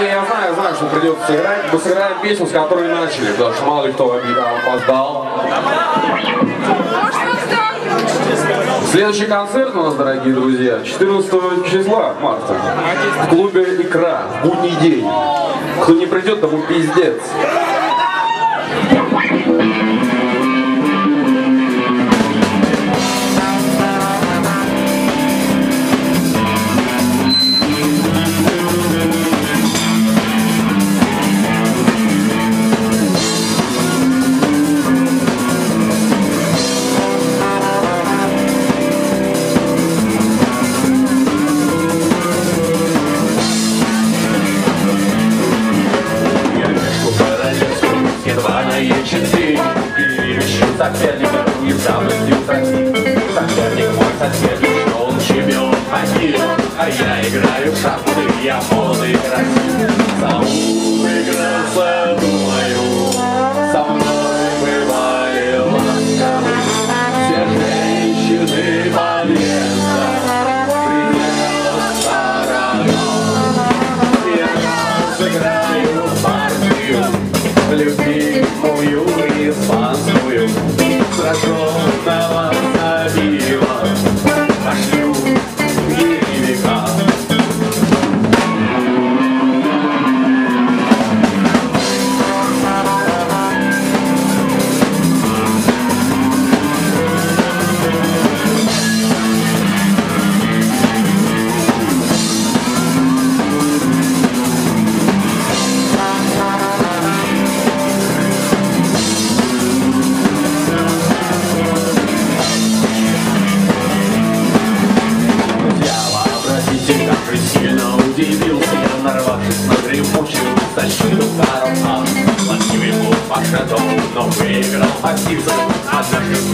Не, я знаю, знаю, что придется сыграть. Мы сыграем песню, с которой начали, потому что мало ли кто опоздал. Следующий концерт у нас, дорогие друзья, 14 числа марта в клубе «Икра» в будний день. Кто не придет, тому пиздец. И ищу соперника, не заводью красив Соперник мой сосед, что он чемпион по А я играю в шахматы, я молодый и гремучую защиту Карл Ласковый был пошатом, но выиграл активно Однажды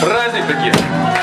Праздник такие.